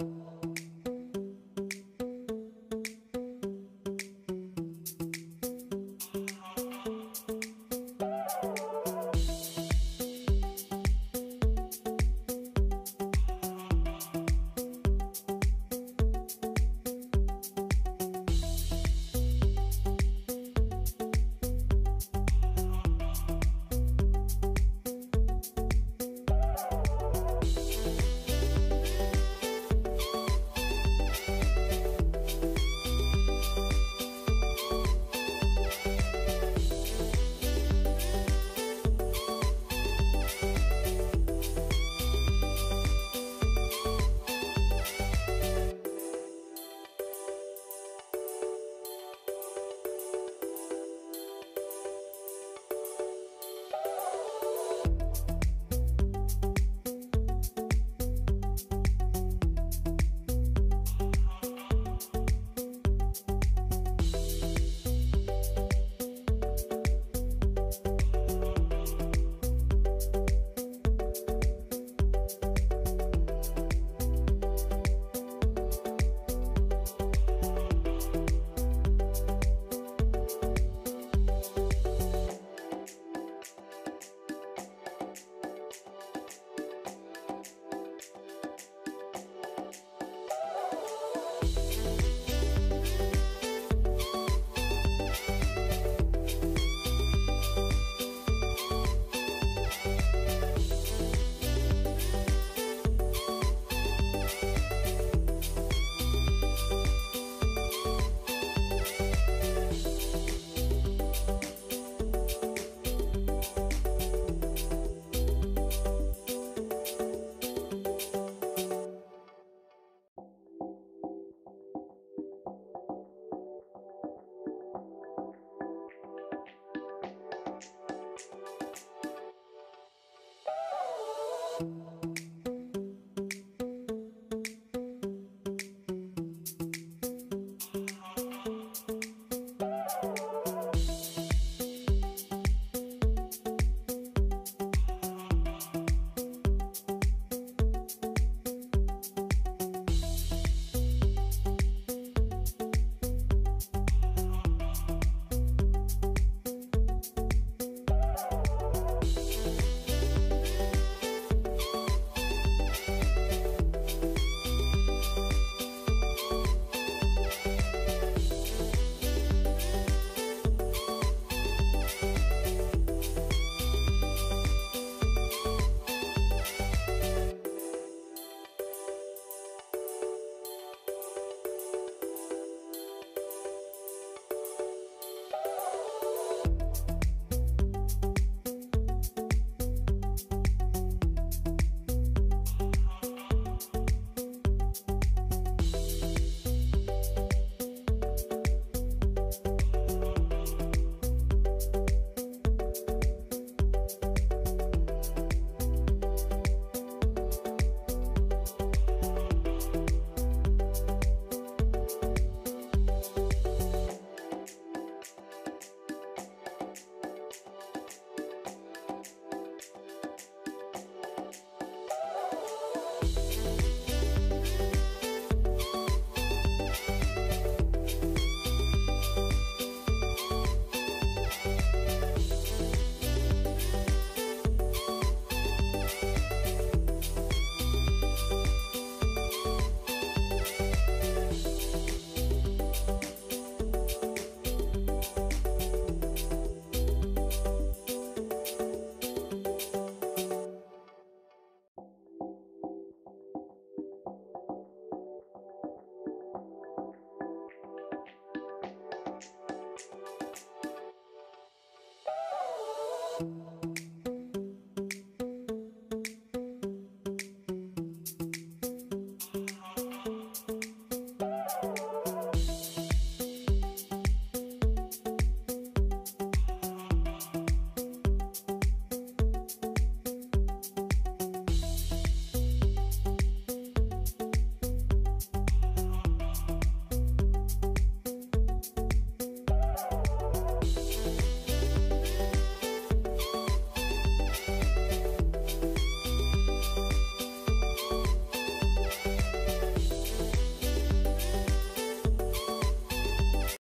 you.